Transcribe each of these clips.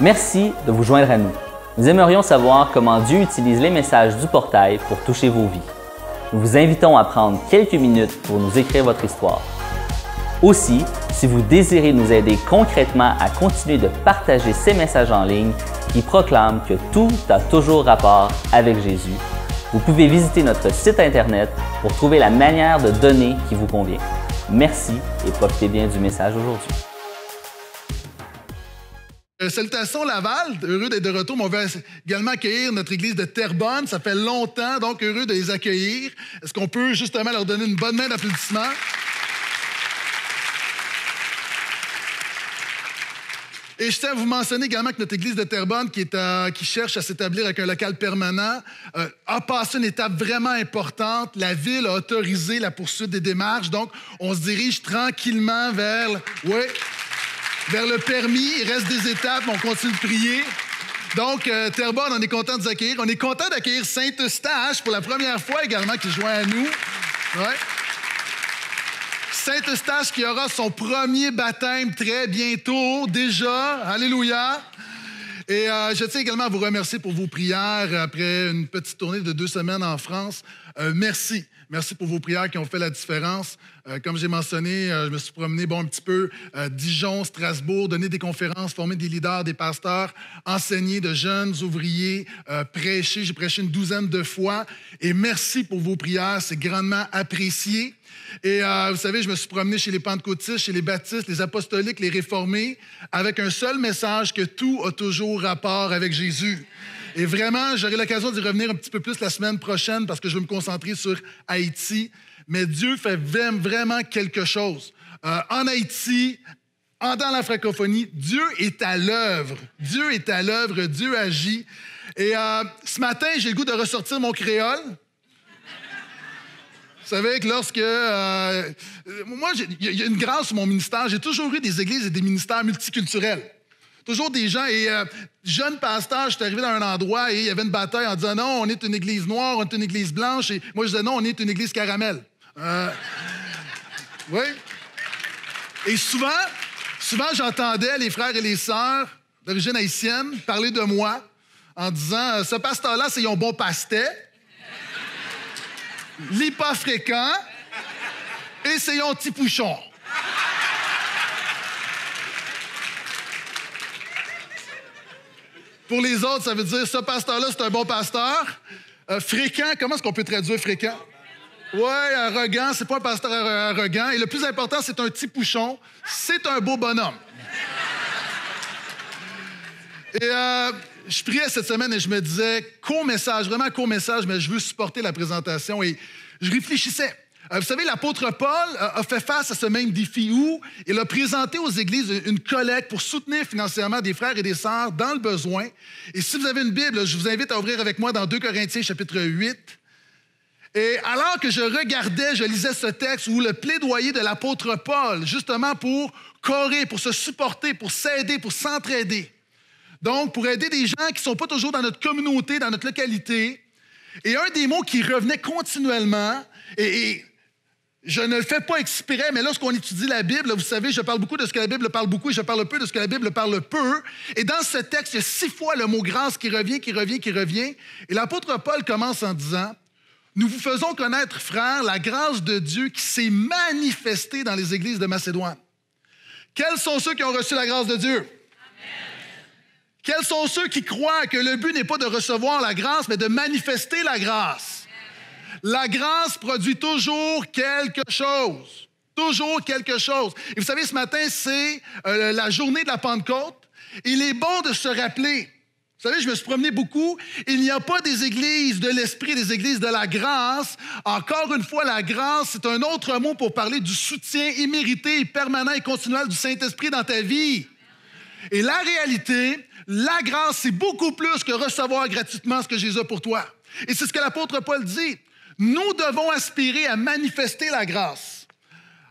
Merci de vous joindre à nous. Nous aimerions savoir comment Dieu utilise les messages du portail pour toucher vos vies. Nous vous invitons à prendre quelques minutes pour nous écrire votre histoire. Aussi, si vous désirez nous aider concrètement à continuer de partager ces messages en ligne qui proclament que tout a toujours rapport avec Jésus, vous pouvez visiter notre site Internet pour trouver la manière de donner qui vous convient. Merci et profitez bien du message aujourd'hui. Euh, salutations Laval, heureux d'être de retour. Mais on veut également accueillir notre église de Terrebonne. Ça fait longtemps, donc heureux de les accueillir. Est-ce qu'on peut justement leur donner une bonne main d'applaudissement? Et je tiens à vous mentionner également que notre église de Terrebonne, qui, cherche à s'établir avec un local permanent, euh, a passé une étape vraiment importante. La ville a autorisé la poursuite des démarches. Donc, on se dirige tranquillement vers, ouais, vers le permis. Il reste des étapes, on continue de prier. Donc, euh, on est content de vous accueillir. On est content d'accueillir Saint-Eustache pour la première fois également qui joint à nous. Saint-Eustache qui aura son premier baptême très bientôt, déjà. Alléluia. Et euh, je tiens également à vous remercier pour vos prières après une petite tournée de deux semaines en France. Euh, merci. Merci pour vos prières qui ont fait la différence. Euh, comme j'ai mentionné, euh, je me suis promené bon, un petit peu Dijon, Strasbourg, donner des conférences, former des leaders, des pasteurs, enseigner de jeunes ouvriers, prêcher. J'ai prêché une douzaine de fois. Et merci pour vos prières, c'est grandement apprécié. Et vous savez, je me suis promené chez les pentecôtistes, chez les baptistes, les apostoliques, les réformés, avec un seul message que tout a toujours rapport avec Jésus. Et vraiment, j'aurai l'occasion d'y revenir un petit peu plus la semaine prochaine parce que je vais me concentrer sur Haïti. Mais Dieu fait vraiment quelque chose. Euh, en Haïti, en dans la francophonie, Dieu est à l'œuvre. Dieu est à l'œuvre, Dieu agit. Et euh, ce matin, j'ai le goût de ressortir mon créole. Vous savez que lorsque. Euh, moi, il y a une grâce sur mon ministère. J'ai toujours eu des églises et des ministères multiculturels. Toujours des gens. Et euh, jeune pasteur, j'étais arrivé dans un endroit et il y avait une bataille en disant non, on est une église noire, on est une église blanche. Et moi, je disais non, on est une église caramel. Euh, oui. Et souvent, souvent, j'entendais les frères et les sœurs d'origine haïtienne parler de moi en disant euh, ce pasteur-là, c'est un bon pasteur, lit pas fréquent et c'est un petit pouchon. Pour les autres, ça veut dire ce pasteur-là, c'est un bon pasteur. Euh, fréquent, comment est-ce qu'on peut traduire fréquent? Oui, arrogant, c'est pas un pasteur arrogant. Et le plus important, c'est un petit pouchon. C'est un beau bonhomme. Et euh, je priais cette semaine et je me disais, court message, vraiment court message, mais je veux supporter la présentation. Et je réfléchissais. Euh, vous savez, l'apôtre Paul a fait face à ce même défi où il a présenté aux églises une collecte pour soutenir financièrement des frères et des sœurs dans le besoin. Et si vous avez une Bible, je vous invite à ouvrir avec moi dans 2 Corinthiens chapitre 8. Et alors que je regardais, je lisais ce texte où le plaidoyer de l'apôtre Paul, justement pour correr, pour se supporter, pour s'aider, pour s'entraider. Donc, pour aider des gens qui ne sont pas toujours dans notre communauté, dans notre localité. Et un des mots qui revenait continuellement, et je ne le fais pas exprès, mais lorsqu'on étudie la Bible, vous savez, je parle beaucoup de ce que la Bible parle beaucoup et je parle peu de ce que la Bible parle peu. Et dans ce texte, il y a six fois le mot grâce qui revient, qui revient, qui revient. Et l'apôtre Paul commence en disant, nous vous faisons connaître, frères, la grâce de Dieu qui s'est manifestée dans les églises de Macédoine. Quels sont ceux qui ont reçu la grâce de Dieu? Quels sont ceux qui croient que le but n'est pas de recevoir la grâce, mais de manifester la grâce? La grâce produit toujours quelque chose. Toujours quelque chose. Et vous savez, ce matin, c'est euh, la journée de la Pentecôte. Il est bon de se rappeler. Vous savez, je me suis promené beaucoup. Il n'y a pas des églises de l'esprit, des églises de la grâce. Encore une fois, la grâce, c'est un autre mot pour parler du soutien immérité, permanent et continuel du Saint-Esprit dans ta vie. Et la réalité, la grâce, c'est beaucoup plus que recevoir gratuitement ce que Jésus a pour toi. Et c'est ce que l'apôtre Paul dit. Nous devons aspirer à manifester la grâce.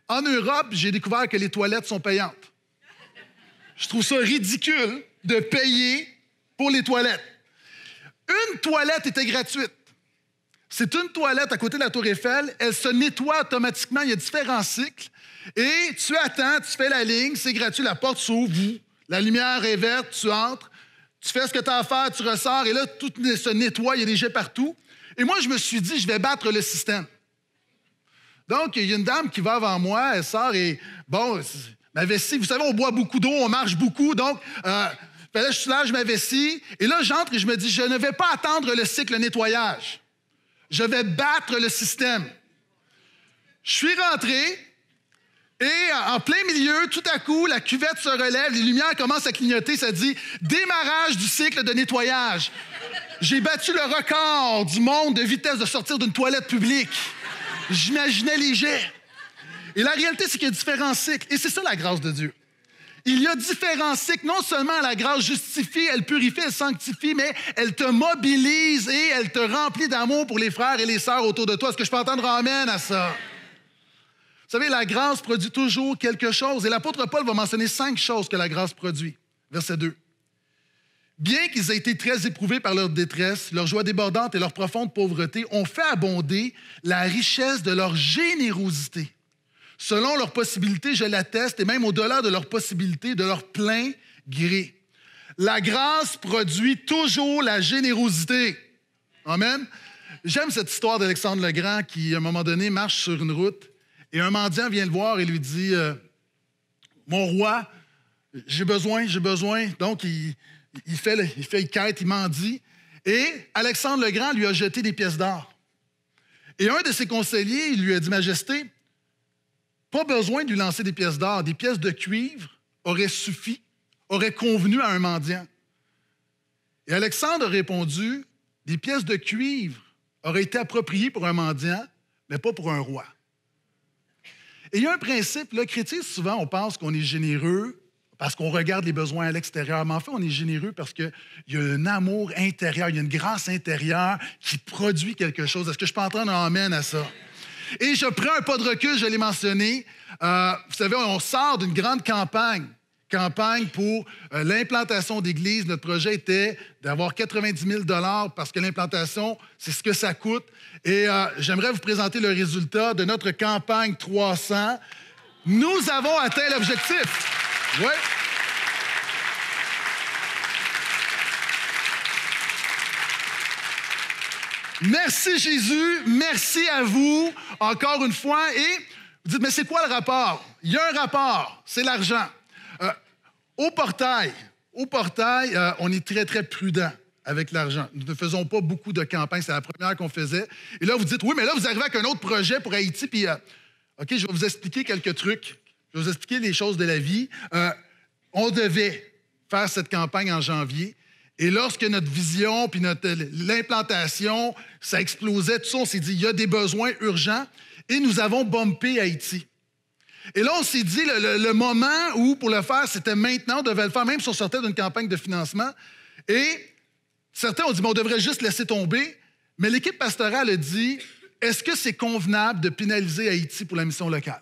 En Europe, j'ai découvert que les toilettes sont payantes. Je trouve ça ridicule de payer pour les toilettes. Une toilette était gratuite. C'est une toilette à côté de la Tour Eiffel. Elle se nettoie automatiquement. Il y a différents cycles. Et tu attends, tu fais la ligne, c'est gratuit, la porte s'ouvre, la lumière est verte, tu entres, Tu fais ce que tu as à faire, tu ressors, et là, tout se nettoie, il y a des jets partout. Et moi, je me suis dit, je vais battre le système. Donc, il y a une dame qui va avant moi, elle sort et, bon, ma vessie, vous savez, on boit beaucoup d'eau, on marche beaucoup, donc, euh, ben là, je soulage ma vessie, et là, j'entre et je me dis, je ne vais pas attendre le cycle nettoyage. Je vais battre le système. Je suis rentré, et en plein milieu, tout à coup, la cuvette se relève, les lumières commencent à clignoter, ça dit démarrage du cycle de nettoyage. J'ai battu le record du monde de vitesse de sortir d'une toilette publique. J'imaginais les jets. Et la réalité, c'est qu'il y a différents cycles. Et c'est ça la grâce de Dieu. Il y a différents cycles. Non seulement la grâce justifie, elle purifie, elle sanctifie, mais elle te mobilise et elle te remplit d'amour pour les frères et les sœurs autour de toi. Est-ce que je peux entendre Amen à ça? Savez, la grâce produit toujours quelque chose. Et l'apôtre Paul va mentionner cinq choses que la grâce produit. Verset 2. Bien qu'ils aient été très éprouvés par leur détresse, leur joie débordante et leur profonde pauvreté, ont fait abonder la richesse de leur générosité. Selon leurs possibilités, je l'atteste, et même au-delà de leurs possibilités, de leur plein gré. La grâce produit toujours la générosité. Amen. J'aime cette histoire d'Alexandre le Grand qui, à un moment donné, marche sur une route et un mendiant vient le voir et lui dit euh, Mon roi, j'ai besoin, j'ai besoin. Donc, il, fait, fait quête, il mendie. Et Alexandre le Grand lui a jeté des pièces d'or. Et un de ses conseillers, il lui a dit Majesté, pas besoin de lui lancer des pièces d'or. Des pièces de cuivre auraient suffi, auraient convenu à un mendiant. Et Alexandre a répondu Des pièces de cuivre auraient été appropriées pour un mendiant, mais pas pour un roi. Et il y a un principe, le chrétien, souvent, on pense qu'on est généreux parce qu'on regarde les besoins à l'extérieur, mais en fait, on est généreux parce qu'il y a un amour intérieur, il y a une grâce intérieure qui produit quelque chose. Est-ce que je peux entendre un amène à ça? Et je prends un pas de recul, je l'ai mentionné. Euh, vous savez, on sort d'une grande campagne campagne pour euh, l'implantation d'églises. Notre projet était d'avoir 90 000 parce que l'implantation, c'est ce que ça coûte. Et euh, j'aimerais vous présenter le résultat de notre campagne 300. Nous avons atteint l'objectif. Oui. Merci Jésus, merci à vous encore une fois. Et vous dites, mais c'est quoi le rapport? Il y a un rapport, c'est l'argent. Au portail, euh, on est très, très prudent avec l'argent. Nous ne faisons pas beaucoup de campagnes. C'est la première qu'on faisait. Et là, vous dites, oui, mais là, vous arrivez avec un autre projet pour Haïti. Puis, euh, OK, je vais vous expliquer quelques trucs. Je vais vous expliquer les choses de la vie. Euh, on devait faire cette campagne en janvier. Et lorsque notre vision, puis l'implantation, ça explosait, tout ça, on s'est dit, il y a des besoins urgents. Et nous avons bumpé Haïti. Et là, on s'est dit, le, moment où, pour le faire, c'était maintenant, on devait le faire, même si on sortait d'une campagne de financement. Et certains ont dit, on devrait juste laisser tomber. Mais l'équipe pastorale a dit, est-ce que c'est convenable de pénaliser Haïti pour la mission locale?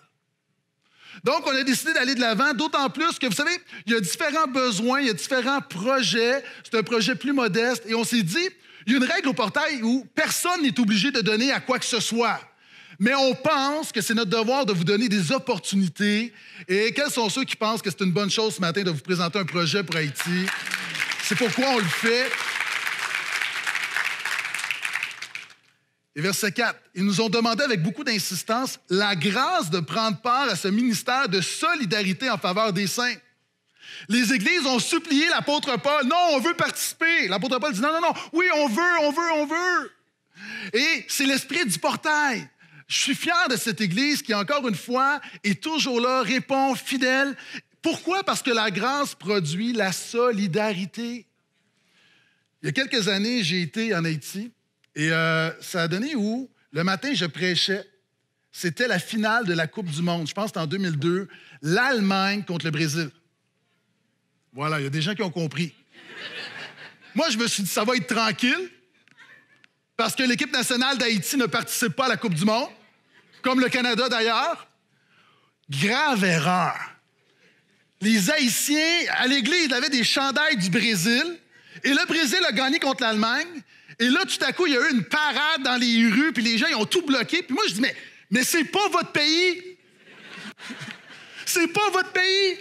Donc, on a décidé d'aller de l'avant, d'autant plus que, vous savez, il y a différents besoins, il y a différents projets. C'est un projet plus modeste. Et on s'est dit, il y a une règle au portail où personne n'est obligé de donner à quoi que ce soit. Mais on pense que c'est notre devoir de vous donner des opportunités. Et quels sont ceux qui pensent que c'est une bonne chose ce matin de vous présenter un projet pour Haïti? C'est pourquoi on le fait. Et verset 4, ils nous ont demandé avec beaucoup d'insistance la grâce de prendre part à ce ministère de solidarité en faveur des saints. Les églises ont supplié l'apôtre Paul, non, on veut participer. L'apôtre Paul dit, non, non, non, oui, on veut, on veut, on veut. Et c'est l'esprit du portail. Je suis fier de cette Église qui, encore une fois, est toujours là, répond fidèle. Pourquoi? Parce que la grâce produit la solidarité. Il y a quelques années, j'ai été en Haïti et euh, ça a donné où, le matin, je prêchais. C'était la finale de la Coupe du Monde. Je pense que c'était en 2002. L'Allemagne contre le Brésil. Voilà, il y a des gens qui ont compris. Moi, je me suis dit, ça va être tranquille, parce que l'équipe nationale d'Haïti ne participe pas à la Coupe du Monde comme le Canada d'ailleurs. Grave erreur. Les Haïtiens, à l'Église, ils avaient des chandails du Brésil, et le Brésil a gagné contre l'Allemagne. Et là, tout à coup, il y a eu une parade dans les rues, puis les gens, ils ont tout bloqué. Puis moi, je dis, mais, mais c'est pas votre pays. c'est pas votre pays.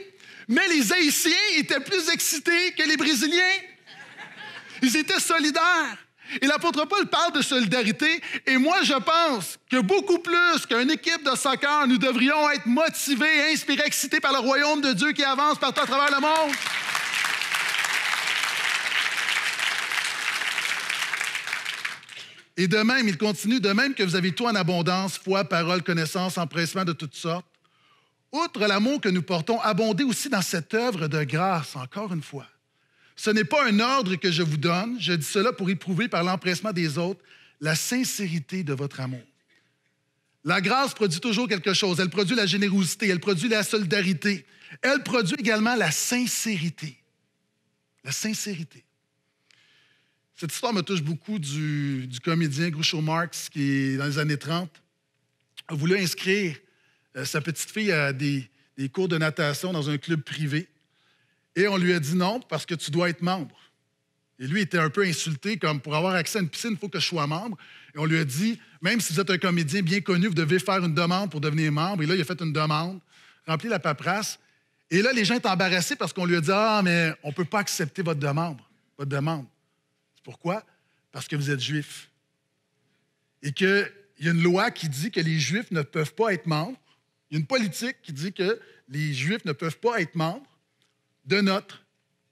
Mais les Haïtiens étaient plus excités que les Brésiliens. Ils étaient solidaires. Et l'apôtre Paul parle de solidarité, et moi je pense que beaucoup plus qu'une équipe de soccer, nous devrions être motivés, inspirés, excités par le royaume de Dieu qui avance partout à travers le monde. Et de même, il continue, de même que vous avez tout en abondance, foi, parole, connaissance, empressement de toutes sortes. Outre l'amour que nous portons, abondez aussi dans cette œuvre de grâce, encore une fois. Ce n'est pas un ordre que je vous donne, je dis cela pour éprouver par l'empressement des autres la sincérité de votre amour. La grâce produit toujours quelque chose. Elle produit la générosité, elle produit la solidarité, elle produit également la sincérité. La sincérité. Cette histoire me touche beaucoup du, comédien Groucho Marx qui, dans les années 30, a voulu inscrire euh, sa petite fille à des, cours de natation dans un club privé. Et on lui a dit non parce que tu dois être membre. Et lui était un peu insulté, comme pour avoir accès à une piscine, il faut que je sois membre. Et on lui a dit, même si vous êtes un comédien bien connu, vous devez faire une demande pour devenir membre. Et là, il a fait une demande, rempli la paperasse. Et là, les gens étaient embarrassés parce qu'on lui a dit, ah, mais on ne peut pas accepter votre demande. Votre demande. Pourquoi? Parce que vous êtes juif. Et qu'il y a une loi qui dit que les juifs ne peuvent pas être membres. Il y a une politique qui dit que les juifs ne peuvent pas être membres de notre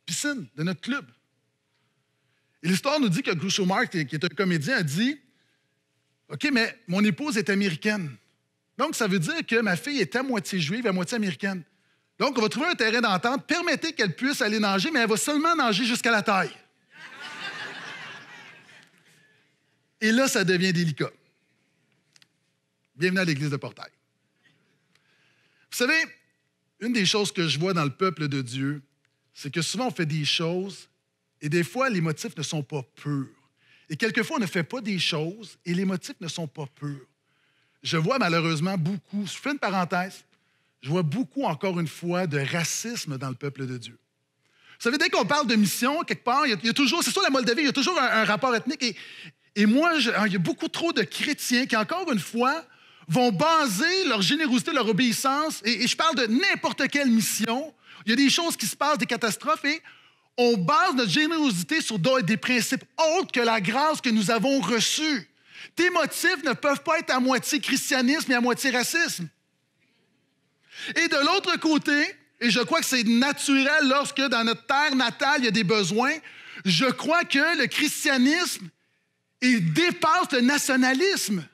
piscine, de notre club. Et l'histoire nous dit que Groucho Marx, qui est un comédien, a dit OK, mais mon épouse est américaine. Donc, ça veut dire que ma fille est à moitié juive, à moitié américaine. Donc, on va trouver un terrain d'entente. Permettez qu'elle puisse aller nager, mais elle va seulement nager jusqu'à la taille. Et là, ça devient délicat. Bienvenue à l'Église de Portail. Vous savez, une des choses que je vois dans le peuple de Dieu, c'est que souvent on fait des choses et des fois les motifs ne sont pas purs. Et quelquefois on ne fait pas des choses et les motifs ne sont pas purs. Je vois malheureusement beaucoup, je fais une parenthèse, je vois beaucoup encore une fois de racisme dans le peuple de Dieu. Vous savez, dès qu'on parle de mission, quelque part, il y a, toujours, c'est sûr la Moldavie, il y a toujours un, rapport ethnique et, et moi, il y a beaucoup trop de chrétiens qui, encore une fois, vont baser leur générosité, leur obéissance, et, je parle de n'importe quelle mission. Il y a des choses qui se passent, des catastrophes, et on base notre générosité sur des principes autres que la grâce que nous avons reçue. Tes motifs ne peuvent pas être à moitié christianisme et à moitié racisme. Et de l'autre côté, et je crois que c'est naturel lorsque dans notre terre natale, il y a des besoins, je crois que le christianisme il dépasse le nationalisme.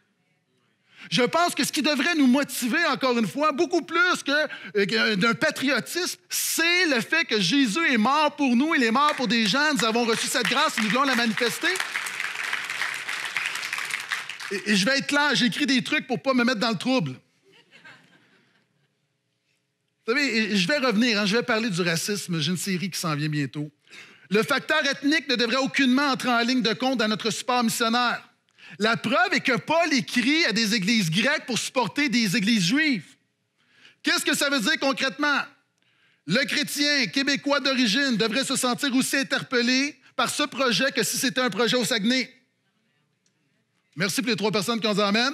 Je pense que ce qui devrait nous motiver, encore une fois, beaucoup plus que, euh, d'un patriotisme, c'est le fait que Jésus est mort pour nous, il est mort pour des gens, nous avons reçu cette grâce nous voulons la manifester. Et, je vais être clair, j'ai écrit des trucs pour ne pas me mettre dans le trouble. Vous savez, je vais revenir, hein, je vais parler du racisme, j'ai une série qui s'en vient bientôt. Le facteur ethnique ne devrait aucunement entrer en ligne de compte dans notre support missionnaire. La preuve est que Paul écrit à des églises grecques pour supporter des églises juives. Qu'est-ce que ça veut dire concrètement? Le chrétien québécois d'origine devrait se sentir aussi interpellé par ce projet que si c'était un projet au Saguenay. Merci pour les trois personnes qui ont dit Amen.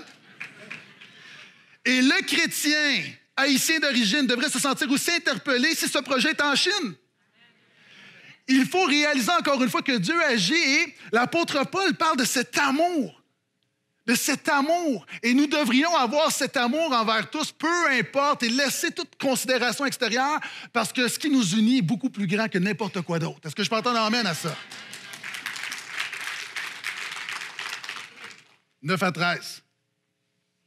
Et le chrétien haïtien d'origine devrait se sentir aussi interpellé si ce projet est en Chine il faut réaliser encore une fois que Dieu agit et l'apôtre Paul parle de cet amour. De cet amour. Et nous devrions avoir cet amour envers tous, peu importe, et laisser toute considération extérieure, parce que ce qui nous unit est beaucoup plus grand que n'importe quoi d'autre. Est-ce que je peux entendre amène à ça? 9 à 13.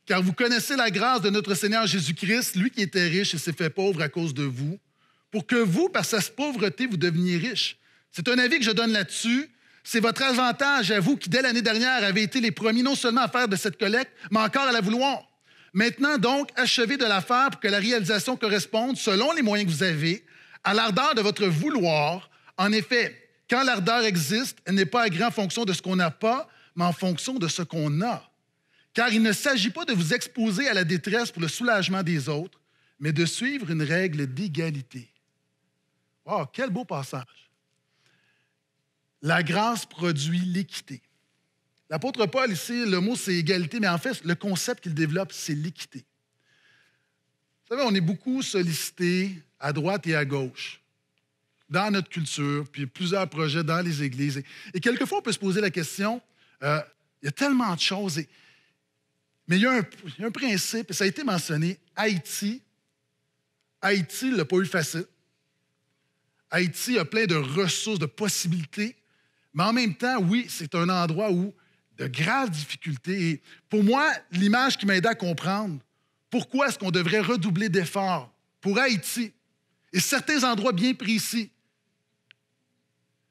Car vous connaissez la grâce de notre Seigneur Jésus-Christ, lui qui était riche et s'est fait pauvre à cause de vous pour que vous, par sa pauvreté, vous deveniez riches. C'est un avis que je donne là-dessus. C'est votre avantage à vous qui, dès l'année dernière, avez été les premiers non seulement à faire de cette collecte, mais encore à la vouloir. Maintenant, donc, achevez de la faire pour que la réalisation corresponde, selon les moyens que vous avez, à l'ardeur de votre vouloir. En effet, quand l'ardeur existe, elle n'est pas à grand fonction de ce qu'on n'a pas, mais en fonction de ce qu'on a. Car il ne s'agit pas de vous exposer à la détresse pour le soulagement des autres, mais de suivre une règle d'égalité. Oh, quel beau passage. La grâce produit l'équité. L'apôtre Paul, ici, le mot c'est égalité, mais en fait, le concept qu'il développe, c'est l'équité. Vous savez, on est beaucoup sollicité à droite et à gauche. dans notre culture, puis plusieurs projets dans les églises. Et, quelquefois, on peut se poser la question, euh, il y a tellement de choses, mais il y, a un, il y, a un, principe, et ça a été mentionné, Haïti, Haïti ne l'a pas eu facile. Haïti a plein de ressources, de possibilités, mais en même temps, oui, c'est un endroit où de graves difficultés. Et pour moi, l'image qui m'a aidé à comprendre pourquoi est-ce qu'on devrait redoubler d'efforts pour Haïti et certains endroits bien précis.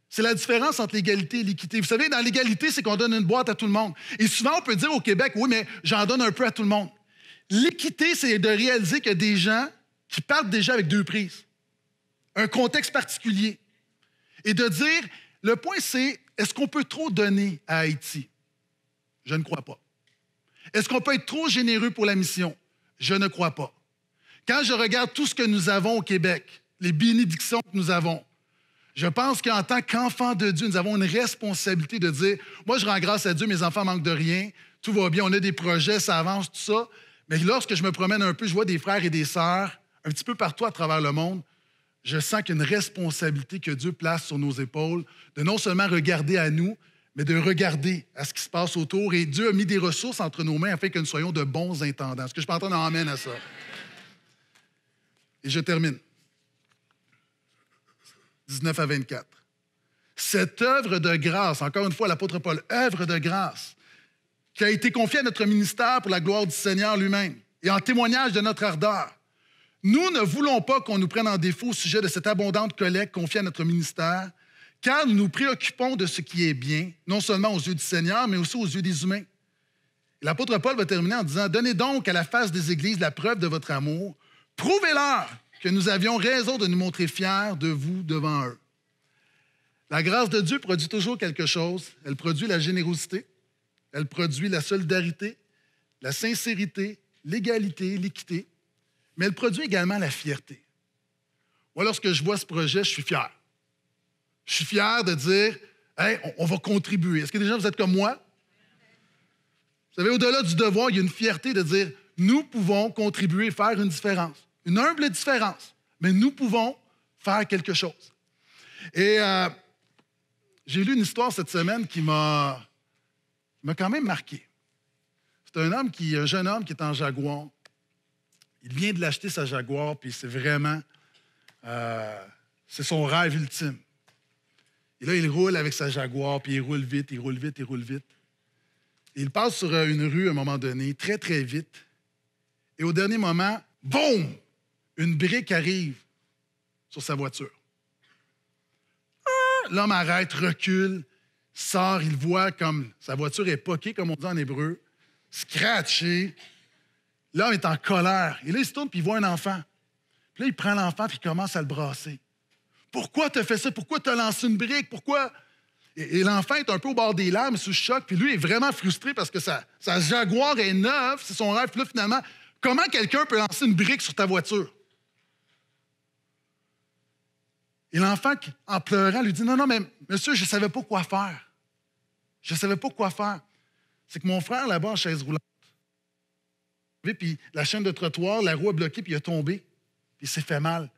C'est la différence entre l'égalité et l'équité. Vous savez, dans l'égalité, c'est qu'on donne une boîte à tout le monde. Et souvent, on peut dire au Québec, oui, mais j'en donne un peu à tout le monde. L'équité, c'est de réaliser qu'il y a des gens qui partent déjà avec deux prises, un contexte particulier. Et de dire, le point, c'est, est-ce qu'on peut trop donner à Haïti? Je ne crois pas. Est-ce qu'on peut être trop généreux pour la mission? Je ne crois pas. Quand je regarde tout ce que nous avons au Québec, les bénédictions que nous avons, je pense qu'en tant qu'enfants de Dieu, nous avons une responsabilité de dire, moi je rends grâce à Dieu, mes enfants manquent de rien, tout va bien, on a des projets, ça avance, tout ça. Mais lorsque je me promène un peu, je vois des frères et des sœurs un petit peu partout à travers le monde, je sens qu'il responsabilité que Dieu place sur nos épaules, de non seulement regarder à nous, mais de regarder à ce qui se passe autour. Et Dieu a mis des ressources entre nos mains afin que nous soyons de bons intendants. Est-ce que je peux entendre amène à ça? Et je termine. 19 à 24. Cette œuvre de grâce, encore une fois, l'apôtre Paul, œuvre de grâce, qui a été confiée à notre ministère pour la gloire du Seigneur lui-même et en témoignage de notre ardeur. Nous ne voulons pas qu'on nous prenne en défaut au sujet de cette abondante collecte confiée à notre ministère, car nous nous préoccupons de ce qui est bien, non seulement aux yeux du Seigneur, mais aussi aux yeux des humains. L'apôtre Paul va terminer en disant, Donnez donc à la face des églises la preuve de votre amour, prouvez-leur que nous avions raison de nous montrer fiers de vous devant eux. La grâce de Dieu produit toujours quelque chose. Elle produit la générosité, elle produit la solidarité, la sincérité, l'égalité, l'équité, mais elle produit également la fierté. Moi, lorsque je vois ce projet, je suis fier. Je suis fier de dire, hey, on, va contribuer. Est-ce que gens, vous êtes comme moi? Vous savez, au-delà du devoir, il y a une fierté de dire, nous pouvons contribuer, faire une différence. Une humble différence, mais nous pouvons faire quelque chose. Et euh, j'ai lu une histoire cette semaine qui m'a quand même marqué. C'est un homme qui, un jeune homme qui est en Jaguar. Il vient de l'acheter sa Jaguar, puis c'est vraiment, euh, c'est son rêve ultime. Et là, il roule avec sa Jaguar, puis il roule vite, il roule vite, il roule vite. il passe sur euh, une rue à un moment donné, très, très vite. Et au dernier moment, boum! Une brique arrive sur sa voiture. Ah! L'homme arrête, recule, sort, il voit comme sa voiture est poquée, comme on dit en hébreu, scratchée. L'homme est en colère. Et là, il se tourne, puis il voit un enfant. Puis là, il prend l'enfant, puis il commence à le brasser. Pourquoi tu as fait ça? Pourquoi tu as lancé une brique? Pourquoi? Et, l'enfant est un peu au bord des larmes, sous choc, puis lui est vraiment frustré parce que sa, sa Jaguar est neuve, c'est son rêve. Puis là, finalement, comment quelqu'un peut lancer une brique sur ta voiture? Et l'enfant, en pleurant, lui dit Non, non, mais monsieur, je ne savais pas quoi faire. Je ne savais pas quoi faire. C'est que mon frère, là-bas, en chaise roulante, puis la chaîne de trottoir, la roue a bloqué, puis il a tombé, puis il s'est fait mal.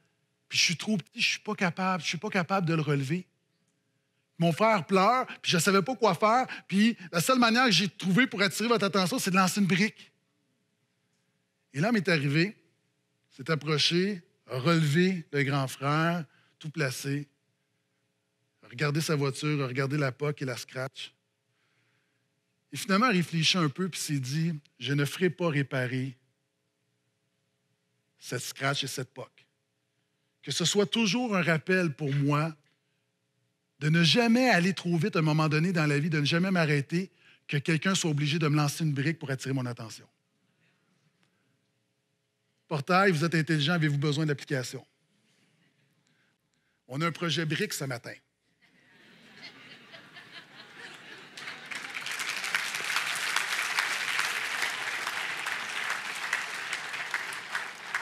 Puis je suis trop petit, je suis pas capable, je suis pas capable de le relever. Mon frère pleure, puis je ne savais pas quoi faire, puis la seule manière que j'ai trouvée pour attirer votre attention, c'est de lancer une brique. Et l'homme est arrivé, s'est approché, a relevé le grand frère, tout placé, a regardé sa voiture, a regardé la poque et la scratch. Et finalement, a réfléchi un peu, puis s'est dit Je ne ferai pas réparer cette scratch et cette poque que ce soit toujours un rappel pour moi de ne jamais aller trop vite à un moment donné dans la vie, de ne jamais m'arrêter, que quelqu'un soit obligé de me lancer une brique pour attirer mon attention. Portail, vous êtes intelligent, avez-vous besoin d'application? On a un projet brique ce matin.